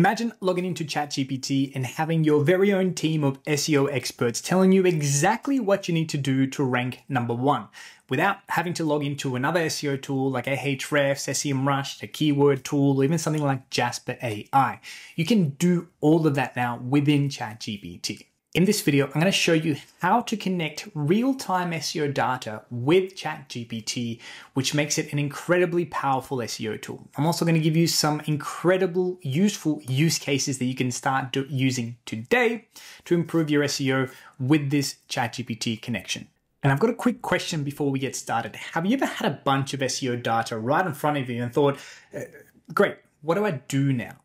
Imagine logging into ChatGPT and having your very own team of SEO experts telling you exactly what you need to do to rank number one without having to log into another SEO tool like Ahrefs, SEMrush, a keyword tool, or even something like Jasper AI. You can do all of that now within ChatGPT. In this video, I'm going to show you how to connect real-time SEO data with ChatGPT, which makes it an incredibly powerful SEO tool. I'm also going to give you some incredible, useful use cases that you can start using today to improve your SEO with this ChatGPT connection. And I've got a quick question before we get started. Have you ever had a bunch of SEO data right in front of you and thought, uh, great, what do I do now?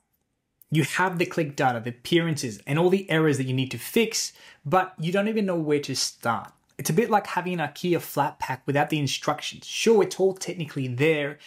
You have the click data, the appearances, and all the errors that you need to fix, but you don't even know where to start. It's a bit like having an IKEA flat pack without the instructions. Sure, it's all technically there,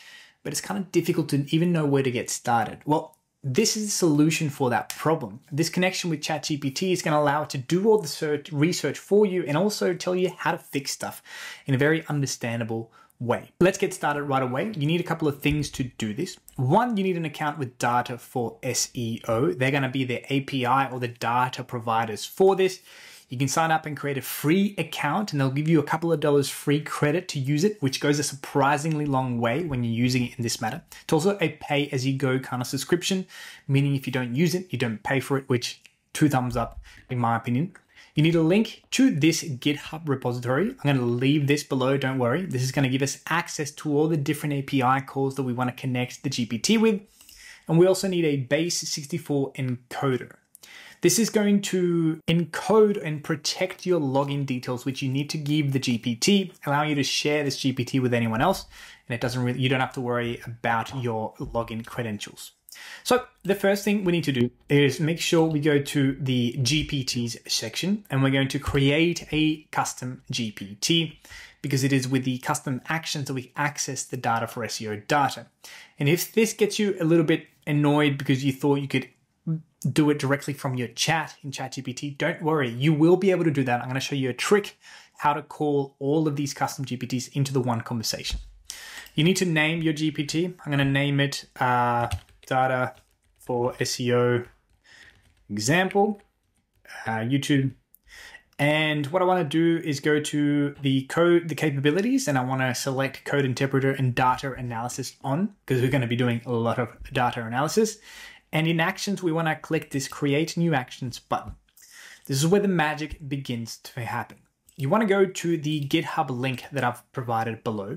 but it's kind of difficult to even know where to get started. Well, this is the solution for that problem. This connection with ChatGPT is going to allow it to do all the search, research for you and also tell you how to fix stuff in a very understandable way. Let's get started right away. You need a couple of things to do this. One, you need an account with DataForSEO. They're going to be the API or the data providers for this. You can sign up and create a free account and they'll give you a couple of dollars free credit to use it, which goes a surprisingly long way when you're using it in this matter. It's also a pay as you go kind of subscription, meaning if you don't use it, you don't pay for it, which two thumbs up in my opinion. You need a link to this GitHub repository. I'm going to leave this below, don't worry. This is going to give us access to all the different API calls that we want to connect the GPT with. And we also need a base 64 encoder. This is going to encode and protect your login details, which you need to give the GPT, allowing you to share this GPT with anyone else. And it doesn't really, you don't have to worry about your login credentials. So the first thing we need to do is make sure we go to the GPTs section and we're going to create a custom GPT because it is with the custom actions that we access the DataForSEO data. And if this gets you a little bit annoyed because you thought you could do it directly from your chat in ChatGPT, don't worry, you will be able to do that. I'm going to show you a trick how to call all of these custom GPTs into the one conversation. You need to name your GPT. I'm going to name it uh, data for SEO example, uh, YouTube. And what I want to do is go to the code, the capabilities, and I want to select code interpreter and data analysis on because we're going to be doing a lot of data analysis. And in actions, we want to click this create new actions button. This is where the magic begins to happen. You want to go to the GitHub link that I've provided below.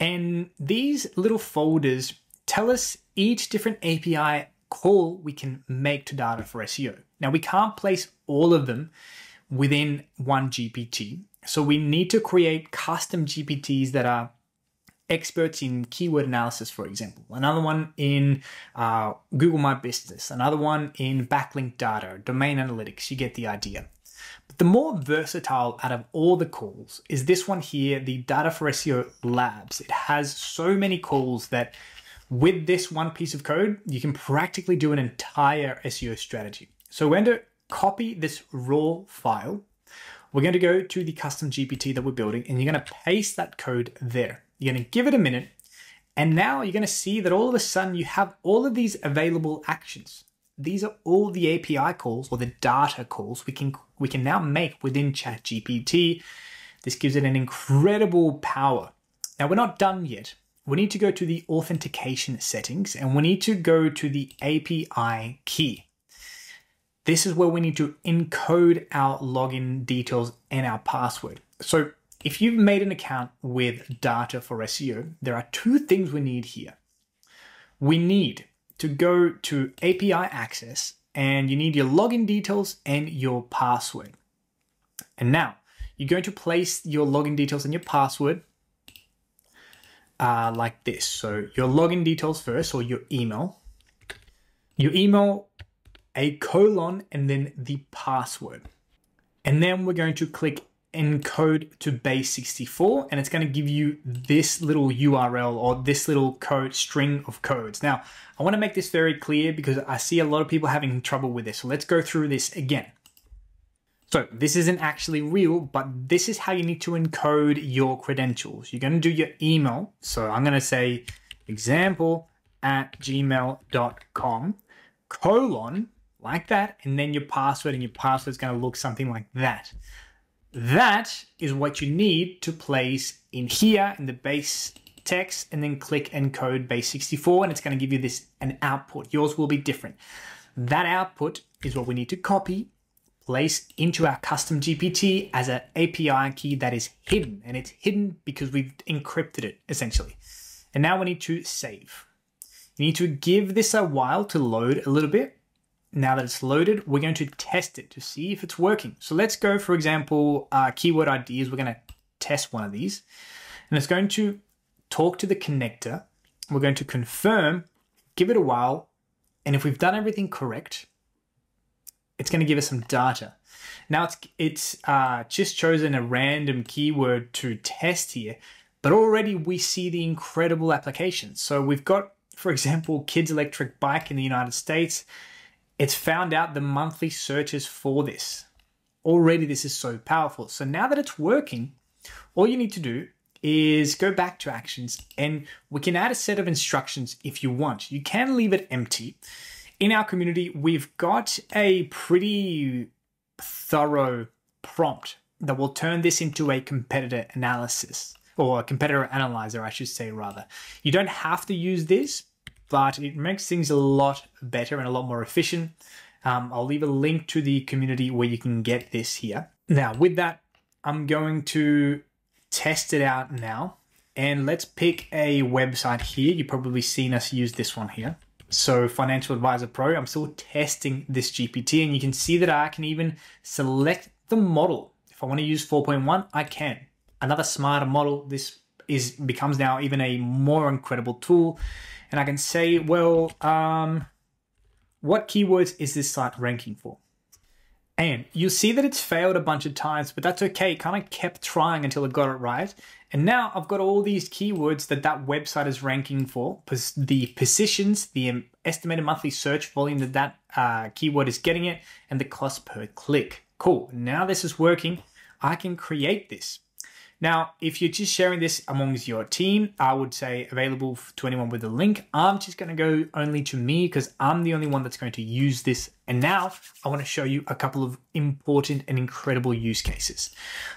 And these little folders tell us each different API call we can make to DataForSEO. Now we can't place all of them within one GPT. So we need to create custom GPTs that are experts in keyword analysis, for example. Another one in uh, Google My Business. Another one in backlink data, domain analytics. You get the idea. But the more versatile out of all the calls is this one here, the DataForSEO Labs. It has so many calls that with this one piece of code, you can practically do an entire SEO strategy. So we're going to copy this raw file. We're going to go to the custom GPT that we're building and you're going to paste that code there. You're going to give it a minute. And now you're going to see that all of a sudden you have all of these available actions. These are all the API calls or the data calls we can we can now make within ChatGPT. This gives it an incredible power. Now we're not done yet we need to go to the authentication settings and we need to go to the API key. This is where we need to encode our login details and our password. So if you've made an account with DataForSEO, there are two things we need here. We need to go to API access and you need your login details and your password. And now you're going to place your login details and your password uh, like this. So your login details first or your email. Your email, a colon, and then the password. And then we're going to click encode to base 64 and it's going to give you this little URL or this little code string of codes. Now, I want to make this very clear because I see a lot of people having trouble with this. So let's go through this again. So this isn't actually real, but this is how you need to encode your credentials. You're going to do your email. So I'm going to say example at gmail.com. colon like that, and then your password, and your password is going to look something like that. That is what you need to place in here in the base text and then click encode base64 and it's going to give you this an output. Yours will be different. That output is what we need to copy, place into our custom GPT as an API key that is hidden and it's hidden because we've encrypted it essentially. And now we need to save. You need to give this a while to load a little bit now that it's loaded, we're going to test it to see if it's working. So let's go, for example, uh, keyword ideas. We're going to test one of these. And it's going to talk to the connector. We're going to confirm, give it a while. And if we've done everything correct, it's going to give us some data. Now it's, it's uh, just chosen a random keyword to test here, but already we see the incredible applications. So we've got, for example, kids electric bike in the United States it's found out the monthly searches for this. Already, this is so powerful. So now that it's working, all you need to do is go back to actions and we can add a set of instructions if you want. You can leave it empty. In our community, we've got a pretty thorough prompt that will turn this into a competitor analysis or a competitor analyzer, I should say, rather. You don't have to use this, but it makes things a lot better and a lot more efficient. Um, I'll leave a link to the community where you can get this here. Now, with that, I'm going to test it out now. And let's pick a website here. You've probably seen us use this one here. So Financial Advisor Pro, I'm still testing this GPT and you can see that I can even select the model. If I want to use 4.1, I can. Another smarter model, this is becomes now even a more incredible tool and I can say, well, um, what keywords is this site ranking for? And you'll see that it's failed a bunch of times, but that's okay. It kind of kept trying until it got it right. And now I've got all these keywords that that website is ranking for, the positions, the estimated monthly search volume that that uh, keyword is getting it, and the cost per click. Cool. Now this is working. I can create this. Now, if you're just sharing this amongst your team, I would say available to anyone with a link. I'm just going to go only to me because I'm the only one that's going to use this. And now I want to show you a couple of important and incredible use cases.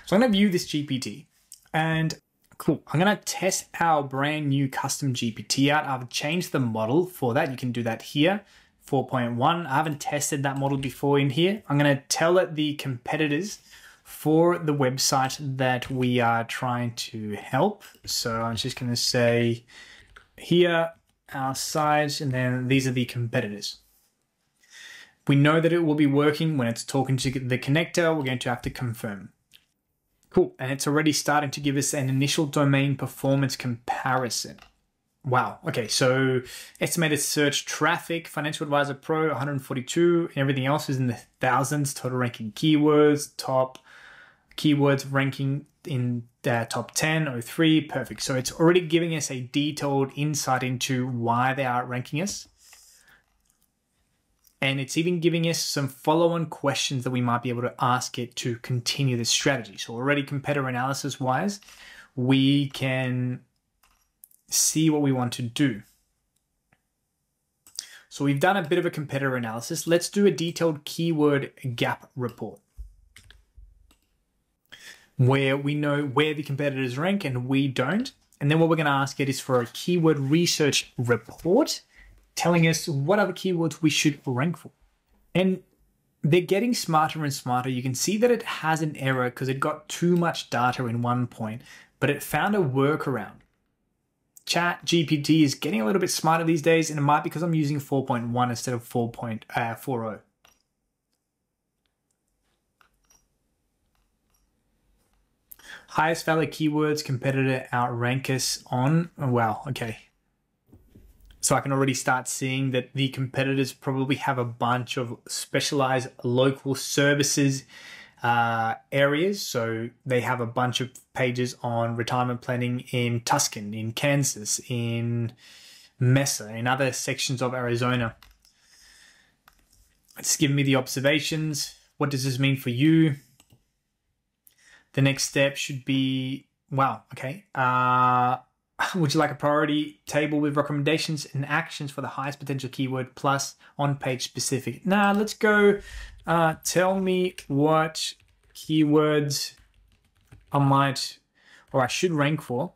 So I'm to view this GPT and cool. I'm going to test our brand new custom GPT out. I've changed the model for that. You can do that here. 4.1. I haven't tested that model before in here. I'm going to tell it the competitors for the website that we are trying to help. So I'm just going to say here our site, and then these are the competitors. We know that it will be working when it's talking to the connector. We're going to have to confirm. Cool. And it's already starting to give us an initial domain performance comparison. Wow. Okay. So estimated search traffic, Financial Advisor Pro 142, and everything else is in the thousands. Total ranking keywords, top keywords ranking in the top 10 or 3 perfect. So it's already giving us a detailed insight into why they are ranking us. And it's even giving us some follow-on questions that we might be able to ask it to continue this strategy. So already competitor analysis wise we can see what we want to do. So we've done a bit of a competitor analysis. Let's do a detailed keyword gap report where we know where the competitors rank and we don't. And then what we're going to ask it is for a keyword research report telling us what other keywords we should rank for. And they're getting smarter and smarter. You can see that it has an error because it got too much data in one point, but it found a workaround. Chat GPT is getting a little bit smarter these days, and it might be because I'm using 4.1 instead of 4.40. Highest value keywords competitor outrank us on. Wow, okay. So I can already start seeing that the competitors probably have a bunch of specialized local services uh, areas. So they have a bunch of pages on retirement planning in Tucson, in Kansas, in Mesa, in other sections of Arizona. It's giving me the observations. What does this mean for you? The next step should be, wow, okay. Uh, would you like a priority table with recommendations and actions for the highest potential keyword plus on page specific? Now let's go. Uh, tell me what keywords I might or I should rank for.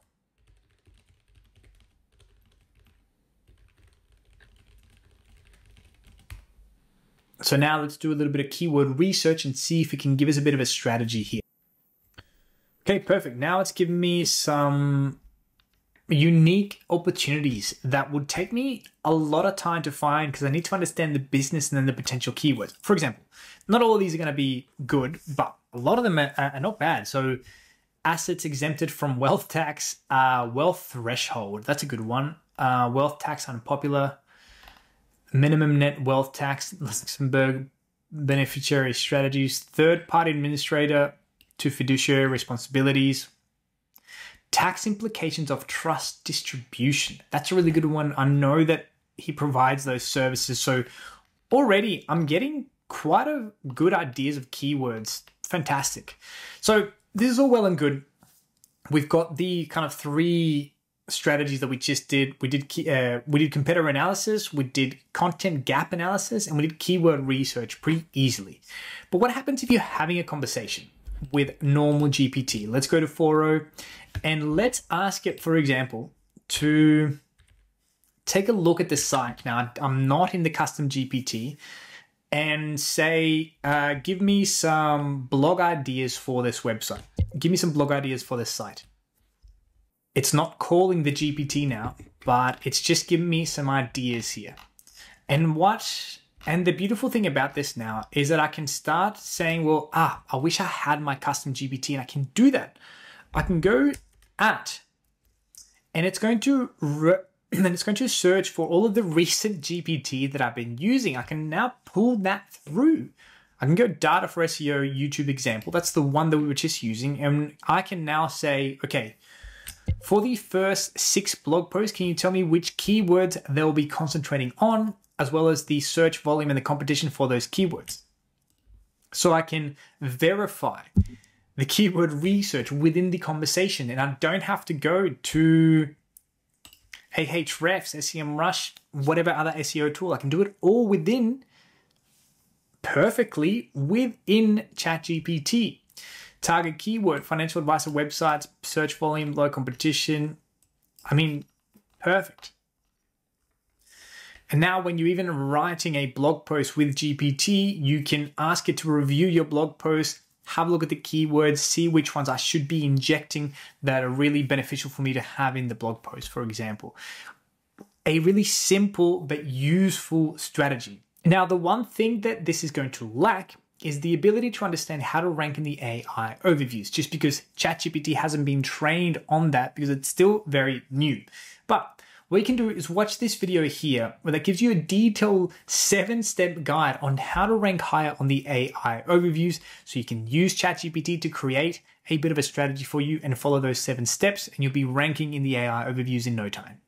So now let's do a little bit of keyword research and see if it can give us a bit of a strategy here. Okay, perfect. Now it's given me some unique opportunities that would take me a lot of time to find because I need to understand the business and then the potential keywords. For example, not all of these are going to be good, but a lot of them are, are not bad. So assets exempted from wealth tax, uh, wealth threshold, that's a good one. Uh, wealth tax unpopular, minimum net wealth tax, Luxembourg beneficiary strategies, third party administrator to fiduciary responsibilities, tax implications of trust distribution. That's a really good one. I know that he provides those services. So already I'm getting quite a good ideas of keywords. Fantastic. So this is all well and good. We've got the kind of three strategies that we just did. We did uh, we did competitor analysis, we did content gap analysis, and we did keyword research pretty easily. But what happens if you're having a conversation with normal GPT? Let's go to 4o and let's ask it, for example, to take a look at the site. Now, I'm not in the custom GPT and say, uh, give me some blog ideas for this website. Give me some blog ideas for this site it's not calling the GPT now, but it's just giving me some ideas here. And what and the beautiful thing about this now is that I can start saying, well, ah, I wish I had my custom GPT and I can do that. I can go at and it's going to and it's going to search for all of the recent GPT that I've been using. I can now pull that through. I can go data for SEO YouTube example. That's the one that we were just using. And I can now say, okay, for the first six blog posts, can you tell me which keywords they'll be concentrating on, as well as the search volume and the competition for those keywords? So I can verify the keyword research within the conversation, and I don't have to go to Ahrefs, SEMrush, whatever other SEO tool. I can do it all within perfectly within ChatGPT. Target keyword, financial advisor websites, search volume, low competition. I mean, perfect. And now, when you're even writing a blog post with GPT, you can ask it to review your blog post, have a look at the keywords, see which ones I should be injecting that are really beneficial for me to have in the blog post, for example. A really simple but useful strategy. Now, the one thing that this is going to lack is the ability to understand how to rank in the AI overviews, just because ChatGPT hasn't been trained on that because it's still very new. But what you can do is watch this video here where that gives you a detailed seven step guide on how to rank higher on the AI overviews so you can use ChatGPT to create a bit of a strategy for you and follow those seven steps and you'll be ranking in the AI overviews in no time.